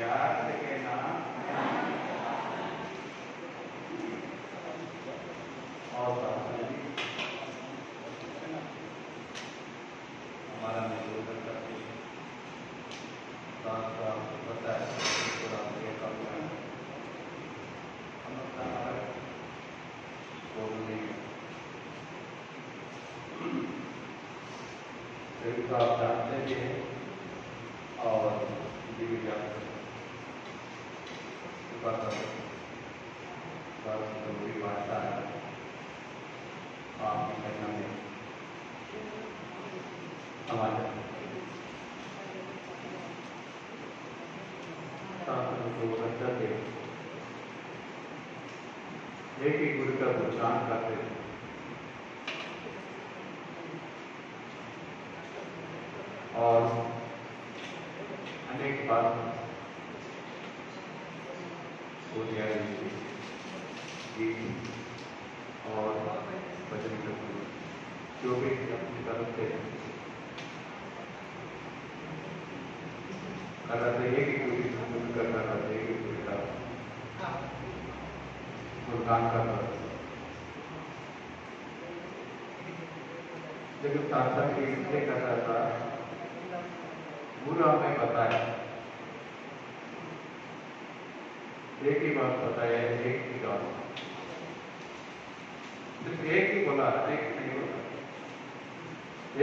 ကြာတကယ်လားဟုတ်ပါ शास्त्र ही गुरु का पहचान करते थे और अनेक बार हो गया गीत और भजन कीर्तन जो भी अपनी तरफ़ से कर रहे थे एक ही पूरी गुरु कर रहा था एक ही पूरी का गुणगान कर रहा था लेकिन साथ साथ ये इसलिए कर रहा था गुरु हमें बताया एक ही बात बताया है, एक ही बात सिर्फ़ एक ही बोला, एक नहीं बोला।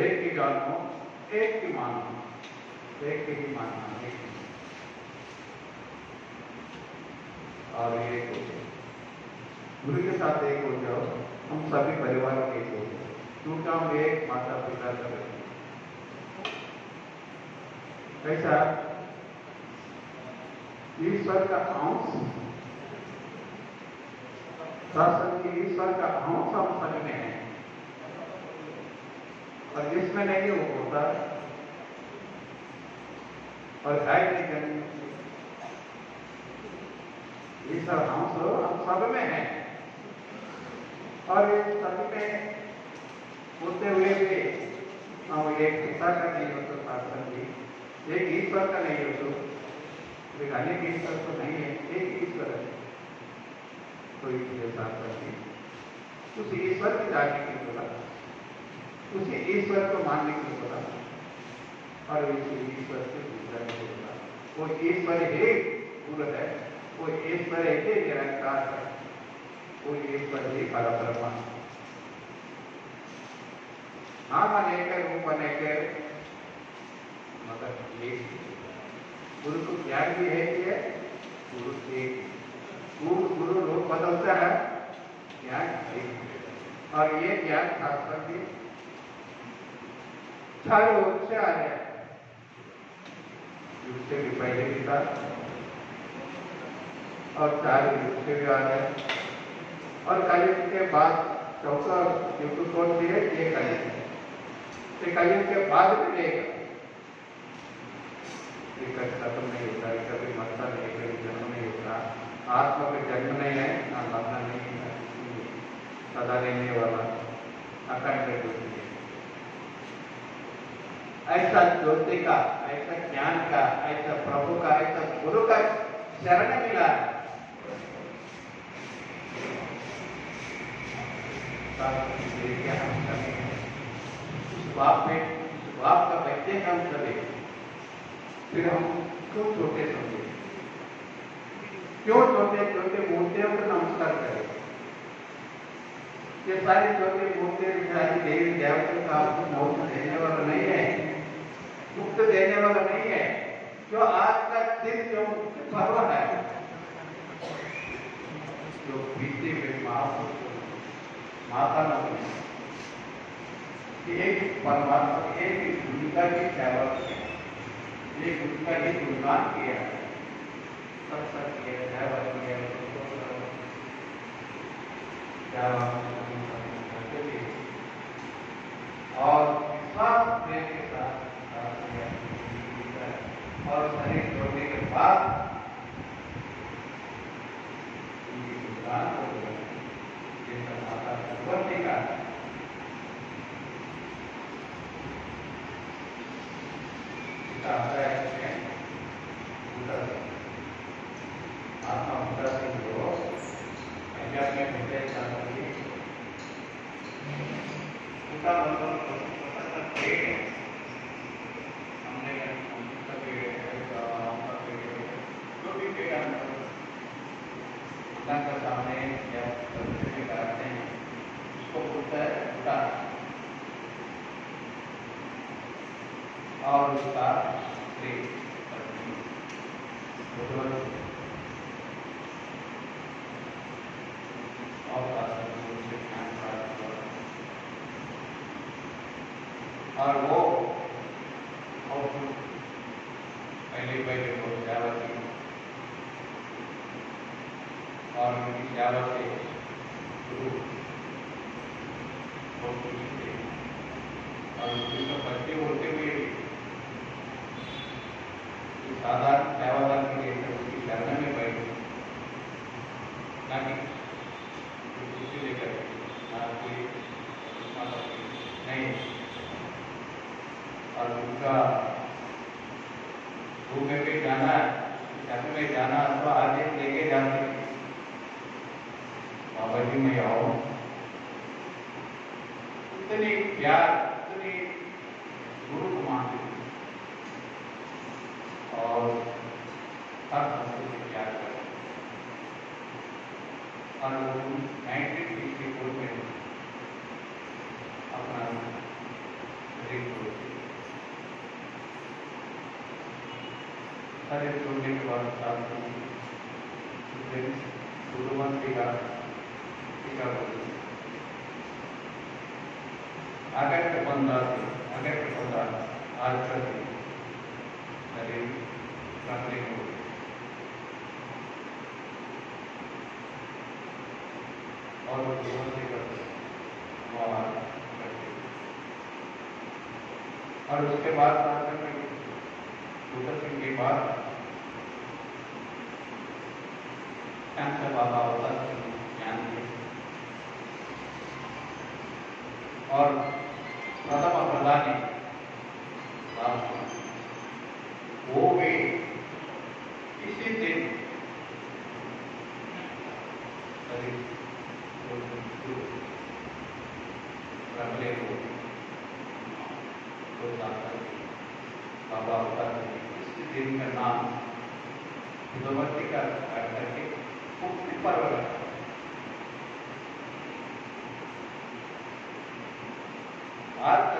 एक ही जानो एक ही मानो एक ही मानना, एक ही और एक हो गुरु के साथ एक हो जाओ हम सभी परिवार के एक हो जाओ क्योंकि हम एक माता पिता का कैसा ईश्वर का अंश। शासन की ईश्वर का अंश हम सभी में है। और जिसमें नहीं वो होता और है नहीं? जन्म ईश्वर अंश हम सब में है। और इस सभी में होते हुए भी हम एक पिता का नहीं होता शासन की एक ईश्वर का नहीं हो तो एक अनेक ईश्वर तो नहीं है, एक ही ईश्वर है तो इसलिए शासन की उस ईश्वर की जानने की बोला उसी ईश्वर को मानने की बोला और उसी ईश्वर से गुजरने की बोला वो ईश्वर ही गुरु है। वो ईश्वर ही, निरंकार है। वो ईश्वर ही परब्रह्म नाम अनेक रूप अनेक मतलब एक गुरु को ज्ञान भी है कि है, गुरु एक गुरु गुरु रूप बदलता है, ज्ञान एक और ये ज्ञान शास्त्र की चार से आ भी पहले भी था, और चार भी आ है और के बाद चौथा युग कौन है? ये है के बाद भी रहेगा ये खत्म नहीं होता है कभी मरता नहीं, कभी जन्म नहीं होता। आत्मा का जन्म नहीं है, ना मरना नहीं सदा रहने वाला, अखंड ज्योति है। ऐसा ज्योति का, ऐसा ज्ञान का, ऐसा प्रभु का, ऐसा गुरु का शरण मिला। बाप में बाप का बच्चे हम सभी। फिर हम क्यों छोटे समझे? क्यों छोटे छोटे मूर्तियों को नमस्कार करें? ये सारी छोटे मूर्ति सारी देवी देवतों का आपको देने वाला नहीं है, मुक्त देने वाला नहीं है। जो आज का दिन, जो पर्व है, जो बीते हुए महापुरुष माता न एक परमात्मा, एक भूमिका की सेवा करें गुणगान किया है। सब किया सेवा किया और विश्वास प्रेम के साथ और शरीर जोड़ने के बाद all star 3. उनका वो पे जाना चाकू में जाना है तो अथवा आदेश लेके जाते सके बाबा जी, मैं आओ इतनी प्यार அகற்று பந்தாதி அகற்று பந்தாதி ஆற்றதி அது தந்தை और भगवान करते हमारा और उसके बाद भूगत सिंह के बाद ज्ञान बाबा अवतार सिंह ज्ञान के और అలాంటి ఓవే డిసిప్లిన్ అది రమలేదు बाबा दिन का नाम भगवती का करके मुक्ति पर्व रखा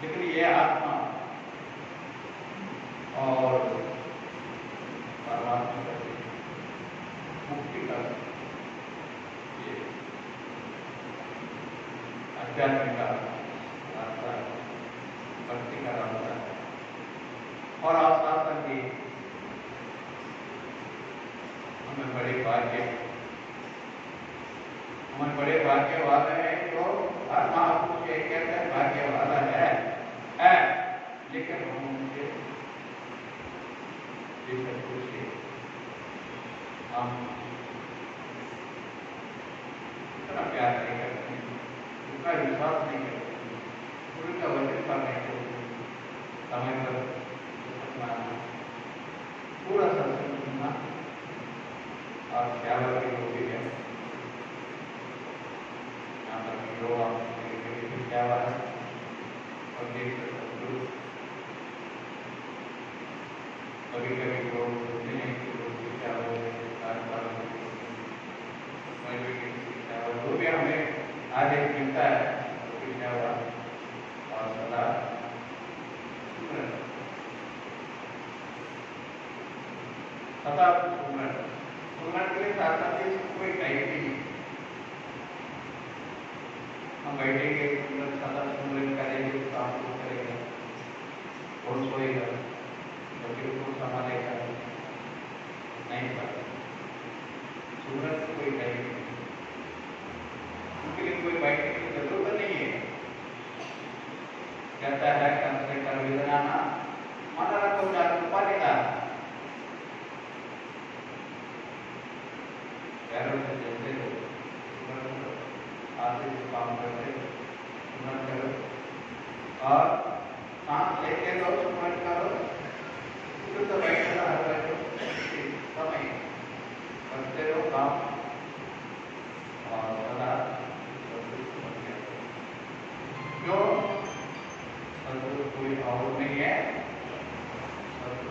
que ele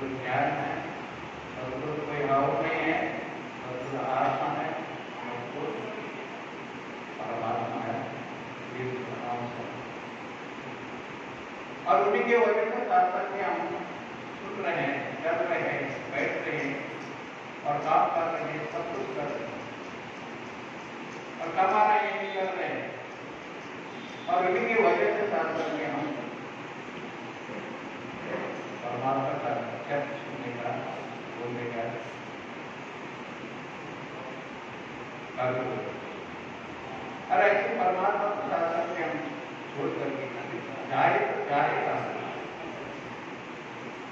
तो है। कोई और नहीं है आत्मा है परमात्मा है। ये तो और उन्हीं के वजह से तात्पर्य हम सुन रहे हैं चल रहे हैं, बैठ रहे हैं और काम कर रहे हैं, सब कुछ कर रहे हैं। और कमा रहे हैं रहे हैं। और उन्हीं की वजह से तात्पर्य हम प्रभाव करता है क्या सुनने का बोलने का और ऐसे परमात्मा को शासन के हम छोड़ करके जाए जाए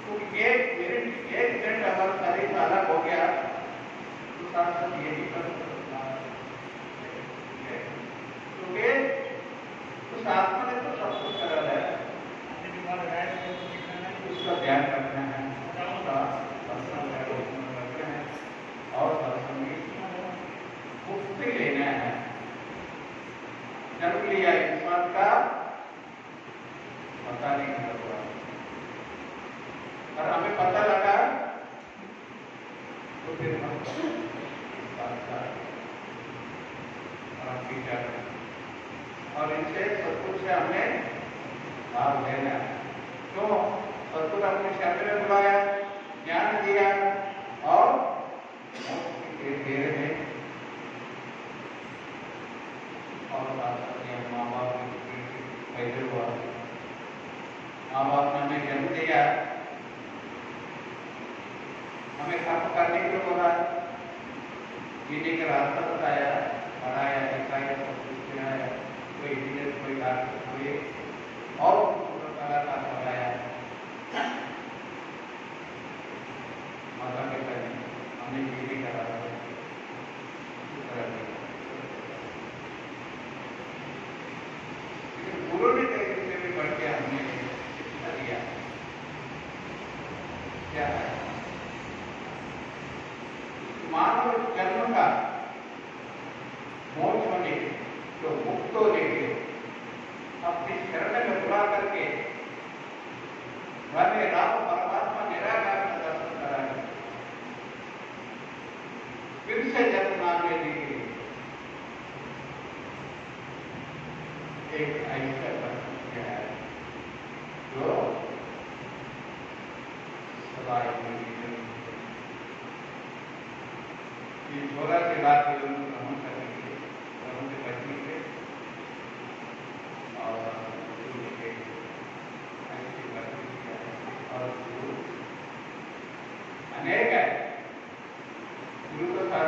क्योंकि ये मेरे ये માનવ જન્મતા मौज होने जो मुक्त होने के अपनी शरण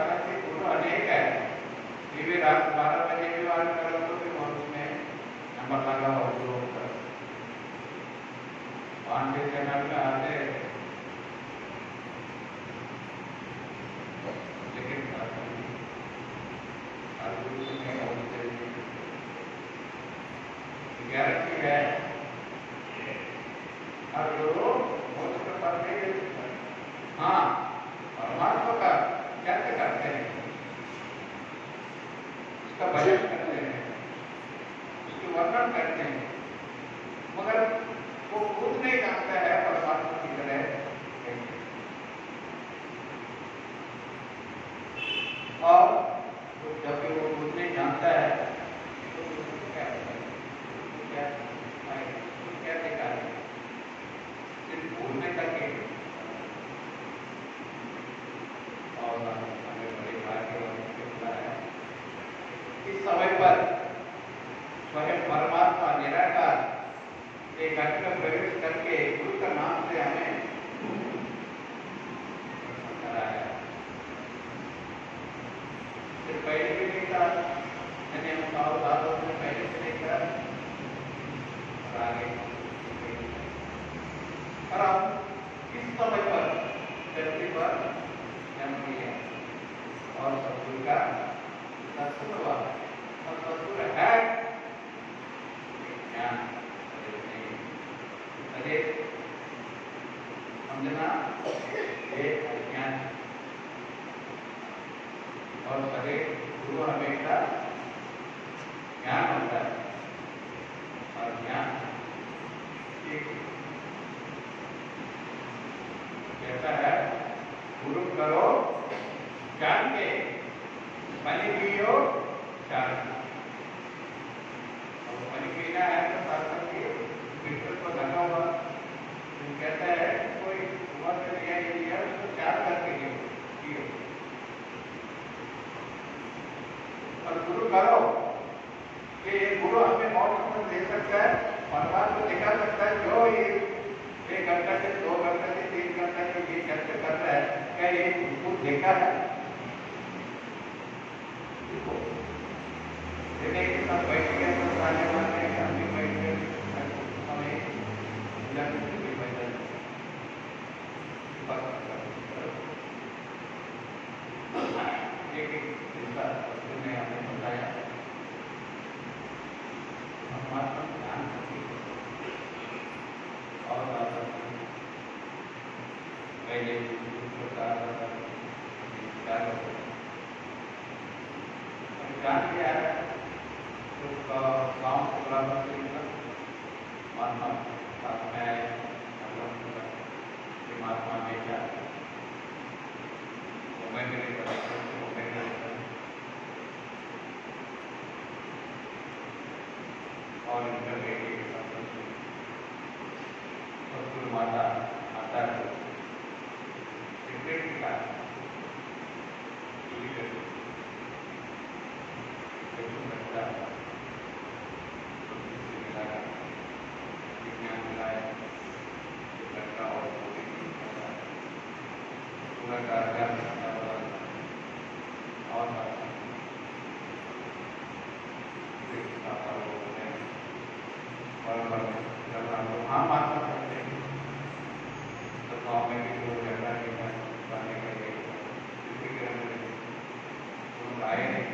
बारह से दोनों अनेक है फिर भी रात बारह बजे भी वार करो तो फिर हम उसमें नंबर लगा हो जो पाँच छह चैनल में आते। कि गुरु हमें मौत दे सकता है परमात्मा को दिखा सकता है, जो ये एक घंटा से दो घंटा से तीन घंटा से ये चर्चा कर रहा है, क्या ये उसको देखा है? के साथ बैठ तो सारे के बैठ गए हमें इधर भी बैठ गए बात कर एक एक हिस्सा उसने हमें बताया परमात्मा ध्यान रखिए और ज़्यादा पहले प्रकार विचार ज्ञान क्या है तो महात्मा साथ महात्मा ने क्या वो मैं मेरे बराबर वो मैं मेरे और इनका बेटे के साथ सतगुरु माता माता को सिगरेट का चोरी करके देखो बच्चा से मिलाया विज्ञान मिलाया लड़का और पूरी पूरा कार्यक्रम और हाँ बात कर सकते हैं तो गाँव में भी लोग झगड़ा के पाने के लिए किसी के अंदर लोग आए नहीं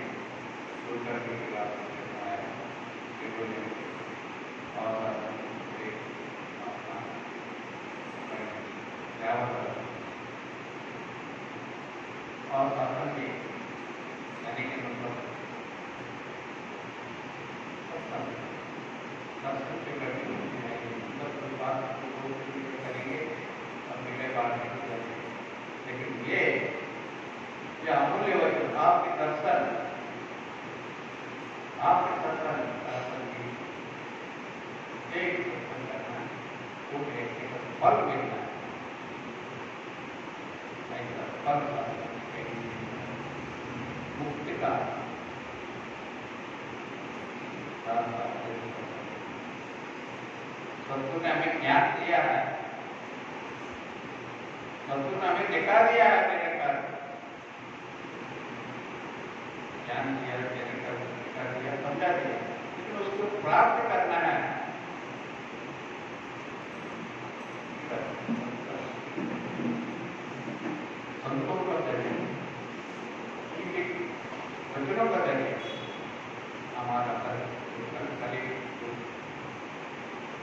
तो करके खिलाफ आया कि बोले और एक अपना क्या होता और शासन की यानी कि मतलब शासन से करनी होती है मतलब कोई बात को दो तरीके से करेंगे और मिले बात नहीं करेंगे लेकिन ये ये अमूल्य वचन आपके दर्शन आपके दर्शन दर्शन की एक करना वो व्यक्ति को फल मिलना ऐसा फल मुक्ति का सत्तु ने हमें ज्ञान दिया है सत्तु ने हमें दिखा दिया है मेरे कर ज्ञान दिया मेरे दिखा दिया समझा दिया लेकिन उसको प्राप्त करना है संतों का ज़रिए उनके वचनों का ज़रिए हमारा खाली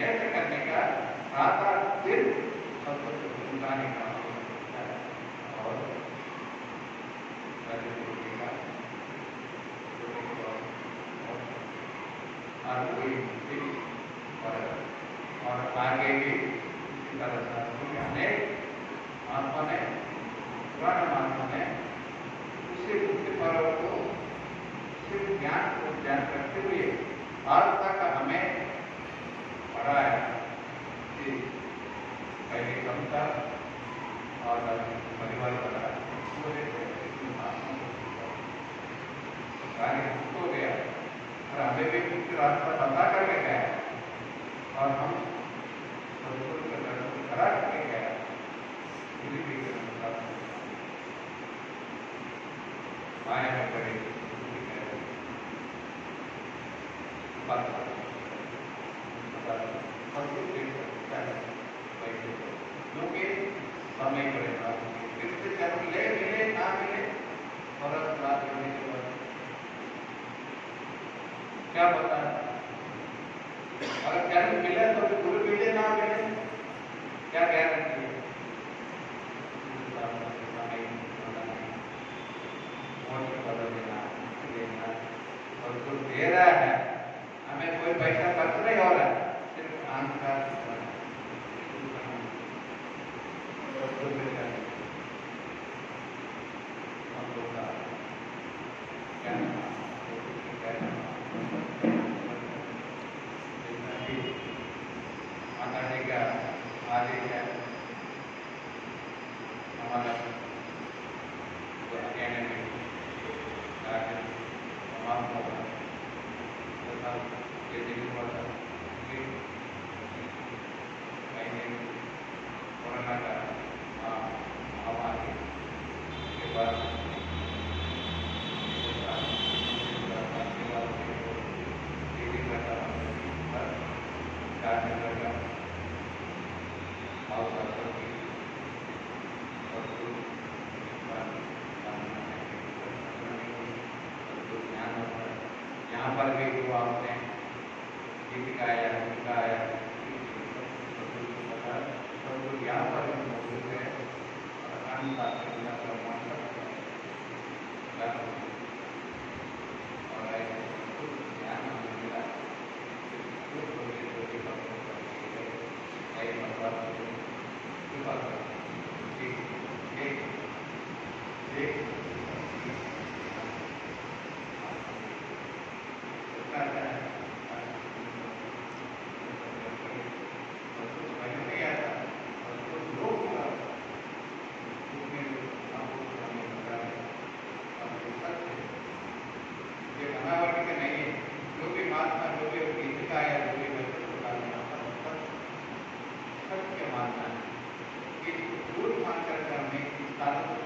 व्यक्त करने का? आता दिन सबको गुनगाने का और और आगे भी अनेक ने ने मुक्ति पर्व को सिर्फ़ ज्ञान को करते हुए आज तक हमें पढ़ाया कि पहले कविता और परिवार बना हो गया और हमें भी मुख्य रास्ता बता करके गया और हम सदगुरु का दर्शन करा करके गया पूरी भी माया में पड़े बात क्योंकि समय पड़ेगा फिर से जन्म ले मिले ना मिले और रात मिलने के बाद क्या पता अगर जन्म मिले तो गुरु मिले ना मिले क्या गारंटी है बदल देना देना और गुरु यहाँ पर भी हुआ आपने दीपिका आया दीपिका आया सब कुछ यहाँ पर भी मौजूद है और अन्य बातें parte